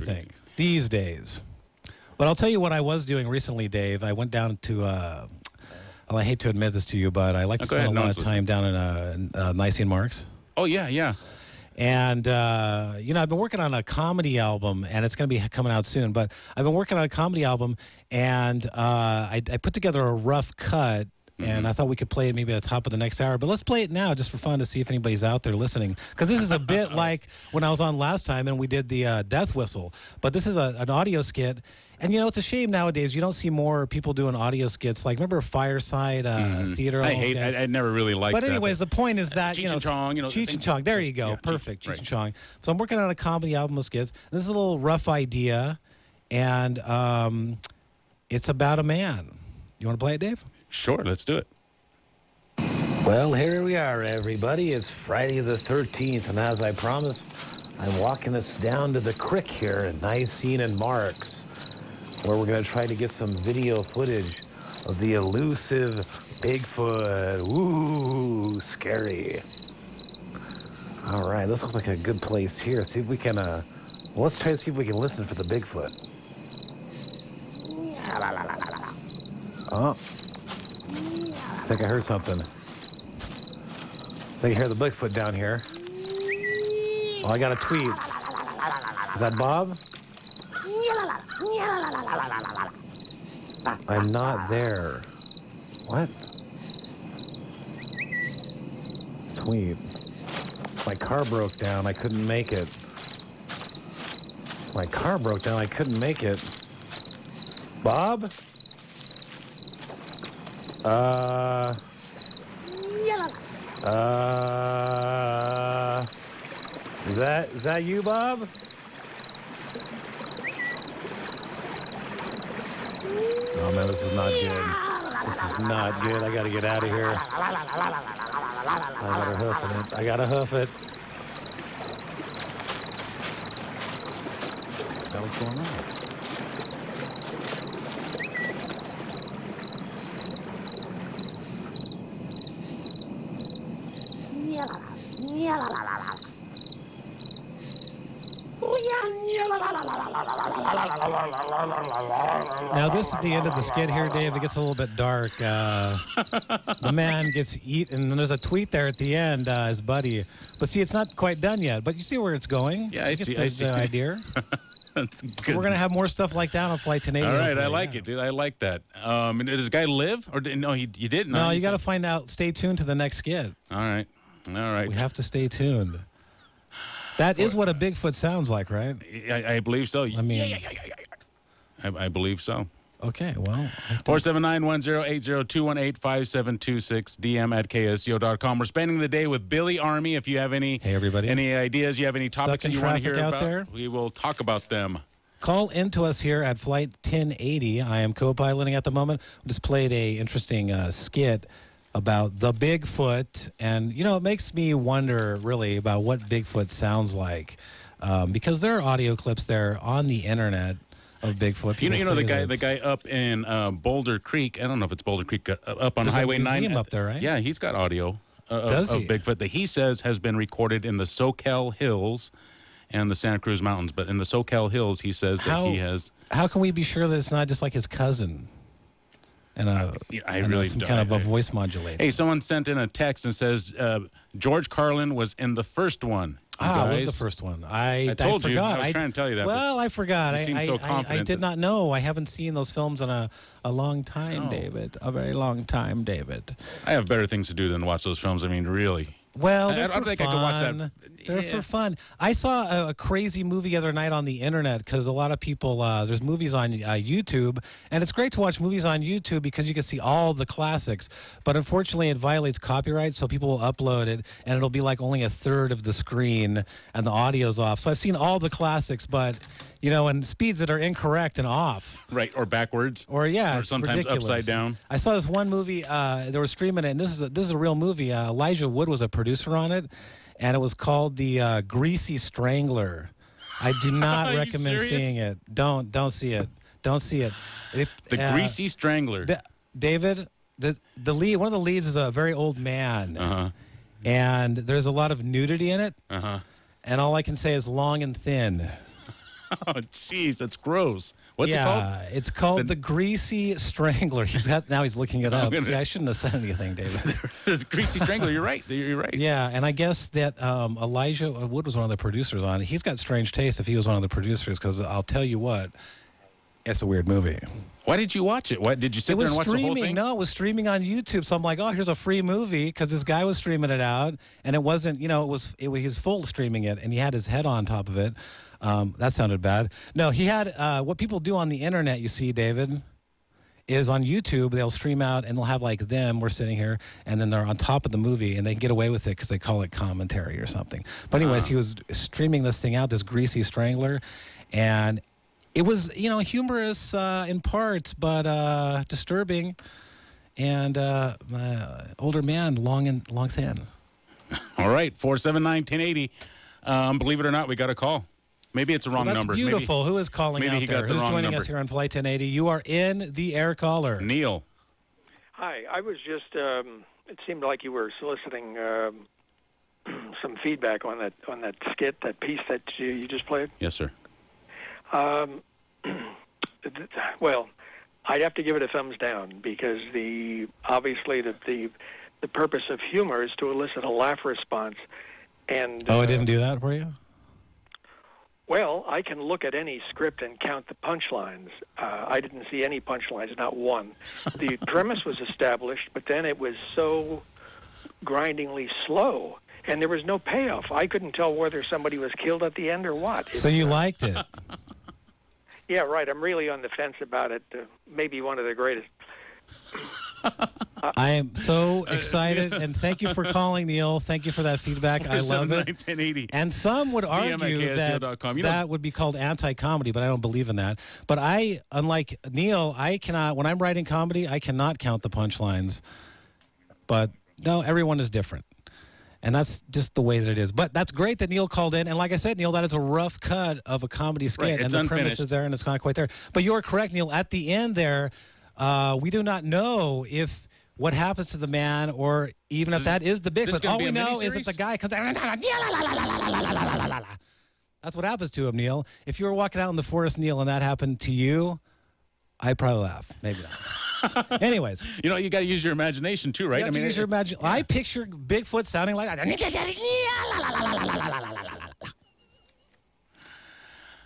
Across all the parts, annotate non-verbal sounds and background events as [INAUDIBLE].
I think these days. But I'll tell you what I was doing recently, Dave. I went down to. Uh, well, I hate to admit this to you, but I like to Oh, spend ahead. a No lot of time down in uh, in, uh, Nisene Marks. Oh yeah, yeah. And uh, you know, I've been working on a comedy album, and it's going to be coming out soon. But I've been working on a comedy album, and uh, I, I put together a rough cut. And I thought we could play it maybe at the top of the next hour, but let's play it now just for fun to see if anybody's out there listening. Because this is a bit [LAUGHS] like when I was on last time and we did the uh, death whistle, but this is a, an audio skit. And you know, it's a shame nowadays you don't see more people doing audio skits. Like remember Firesign uh, Theater? I hate. I, I never really liked. But that, anyways, the point is that you Cheech know, and Chong, you know, Cheech and Chong. There you go, Yeah, perfect. Cheech right. and Chong. So I'm working on a comedy album of skits. This is a little rough idea, and um, it's about a man. You want to play it, Dave? Sure, let's do it. Well, here we are, everybody. It's Friday the 13th, and as I promised, I'm walking us down to the creek here at Nisene and Marks, where we're going to try to get some video footage of the elusive Bigfoot. Ooh, scary. All right, this looks like a good place here. See if we can, uh, well, let's try to see if we can listen for the Bigfoot. Oh, I think I heard something. I think I hear the Bigfoot down here. Oh, I got a tweet. Is that Bob? I'm not there. What? Tweet. My car broke down. I couldn't make it. My car broke down. I couldn't make it. Bob? Uh. Uh. Is that is that you, Bob? Oh man, this is not good. This is not good. I gotta get out of here. I gotta hoof it. I gotta hoof it. What's going on? Now this is the end of the skit here, Dave. It gets a little bit dark. Uh, [LAUGHS] the man gets eaten, and there's a tweet there at the end, uh, his buddy. But see, it's not quite done yet. But you see where it's going. Yeah, I You see- the, I see. the [LAUGHS] idea. [LAUGHS] That's So we're gonna have more stuff like that on Flight 1080. All right, I like yeah. it, dude. I like that. Um, and does this guy live or did, no? He you didn't. No, you got to find out. Stay tuned to the next skit. All right, all right. We have to stay tuned. That is what a Bigfoot sounds like, right? I, I believe so. I mean, I, I believe so. okay, well, I think- 479-1080-218-5726 DM at KSCO.com. We're spending the day with Billy Armi. If you have any Hey, everybody. any ideas, you have any topics that you want to hear out about, there? we will talk about them. Call into us here at Flight 1080. I am co-piloting at the moment. Just played a interesting uh, skit about the Bigfoot, and you know it makes me wonder really about what Bigfoot sounds like, um, because there are audio clips there on the internet of Bigfoot. You know, you know the guy, the guy up in uh, Boulder Creek. I don't know if it's Boulder Creek, uh, up on There's Highway Nine. up there, right? Yeah, he's got audio uh, of- Does of, he? Bigfoot that he says has been recorded in the Soquel Hills and the Santa Cruz Mountains. But in the Soquel Hills, he says that How- he has. How can we be sure that it's not just like his cousin? And a, I and a- really some don't- kind of a I- voice modulator. Hey, someone sent in a text and says uh, George Carlin was in the first one. You Ah, it was the first one. I, I told you. forgot. I was trying to tell you that, Well, I forgot. you I, seemed I, so I- I, did not know. I haven't seen those films in a, a long time, Oh. David. A very long time, David. I have better things to do than watch those films. I mean, really. Well, I- I don't think I could watch that. They're Yeah. for fun. I saw a, a crazy movie the other night on the internet because a lot of people uh, there's movies on uh, YouTube, and it's great to watch movies on YouTube because you can see all the classics. But unfortunately, it violates copyright, so people will upload it, and it'll be like only a third of the screen, and the audio's off. So I've seen all the classics, but you know, and speeds that are incorrect and off. Right, or backwards. Or yeah, Or sometimes ridiculous. upside down. I saw this one movie. Uh, they were streaming it, and this is a, this is a real movie. Uh, Elijah Wood was a producer on it, and it was called the uh, Greasy Strangler. I do [LAUGHS] not recommend serious? seeing it. Don't don't see it. Don't see it. It- The uh, Greasy Strangler. Da- David, the the lead one of the leads is a very old man, Uh-huh. and there's a lot of nudity in it. Uh-huh. And all I can say is long and thin. [LAUGHS] Oh, jeez, that's gross. What's yeah, it called? it's called The- the, Greasy Strangler. He's got now. He's looking it [LAUGHS] up. gonna- See, I shouldn't have said anything, David. [LAUGHS] It's Greasy Strangler. You're right. You're right. yeah, and I guess that um, Elijah Wood was one of the producers on it. He's got strange taste if he was one of the producers, because I'll tell you what, it's a weird movie. Why did you watch it? What did you sit there and watch the whole streaming. thing? No, it was streaming on YouTube. So I'm like, oh, here's a free movie because this guy was streaming it out, and it wasn't, you know, it was it was he was full streaming it, and he had his head on top of it. Um, that sounded bad. No, he had uh, what people do on the internet. You see, David. Is on YouTube, they'll stream out and they'll have like them, we're sitting here, and then they're on top of the movie and they can get away with it because they call it commentary or something. But, anyways, he was streaming this thing out, this greasy strangler, and it was, you know, humorous uh, in parts, but uh, disturbing. And uh, uh, older man, long and long thin. All right, 479 1080. Um, believe it or not, we got a call. Maybe it's a wrong That's number. Maybe- beautiful. Who is calling maybe out he there? got the Who's wrong joining number. us here on Flight 1080? You are in the air caller. Neil. Hi, I was just. Um, it seemed like you were soliciting um, [CLEARS THROAT] some feedback on that on that skit, that piece that you, you just played. Yes, sir. Um, [CLEARS THROAT] well, I'd have to give it a thumbs down because the obviously the the, the purpose of humor is to elicit a laugh response. And Oh, uh, I didn't do that for you? Well, I can look at any script and count the punchlines. Uh, I didn't see any punchlines, not one. The [LAUGHS] premise was established, but then it was so grindingly slow, and there was no payoff. I couldn't tell whether somebody was killed at the end or what. So you liked it? [LAUGHS] yeah, right. I'm really on the fence about it. Uh, maybe one of the greatest. I am so excited, and thank you for calling, Neil. Thank you for that feedback. I love 479 it. 1080. And some would argue that You know- that would be called anti-comedy, but I don't believe in that. But I, unlike Neil, I cannot. When I'm writing comedy, I cannot count the punchlines. But no, everyone is different, and that's just the way that it is. But that's great that Neil called in, and like I said, Neil, that is a rough cut of a comedy skit, Right, and the premise is there, and it's not quite there. But you are correct, Neil. At the end there, uh, we do not know if. What happens to the man, or even if that is the Bigfoot? All we know is that the guy comes out. [LAUGHS] That's what happens to him, Neil. If you were walking out in the forest, Neil, and that happened to you, I'd probably laugh. Maybe not. [LAUGHS] Anyways, You know, you got to use your imagination too, right? have to use your imagine. I picture Bigfoot sounding like that.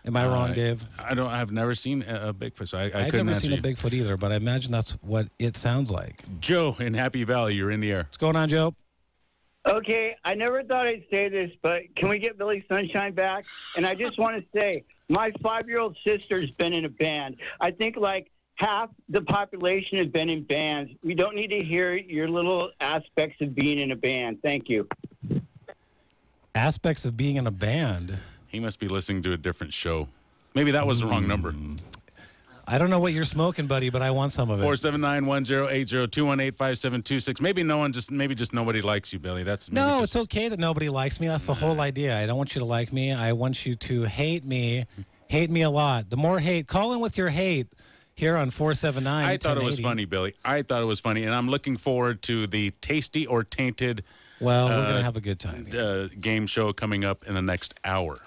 Am I wrong, Uh, Dave? I don't. I've never seen a, a Bigfoot, so I, I I've couldn't never answer seen a you. Bigfoot either, but I imagine that's what it sounds like. Joe in Happy Valley, you're in the air. What's going on, Joe? Okay, I never thought I'd say this, but can we get Billy Sunshine back? And I just want to [LAUGHS] say, my five-year-old sister's been in a band. I think like half the population has been in bands. We don't need to hear your little aspects of being in a band. Thank you. Aspects of being in a band. He must be listening to a different show. Maybe that was the wrong number. I don't know what you're smoking, buddy, but I want some of it. Four seven nine one zero eight zero two one eight five seven two six. Maybe no one just maybe just nobody likes you, Billy. That's maybe No, just- it's okay that nobody likes me. That's the whole idea. I don't want you to like me. I want you to hate me, hate me a lot. The more hate, call in with your hate here on 479. I thought it was 1080. funny, Billy. I thought it was funny, and I'm looking forward to the tasty or tainted Well, we're Uh, going to have a good time. uh, game show coming up in the next hour.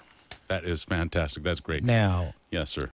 That is fantastic. That's great. Now, Yes, sir.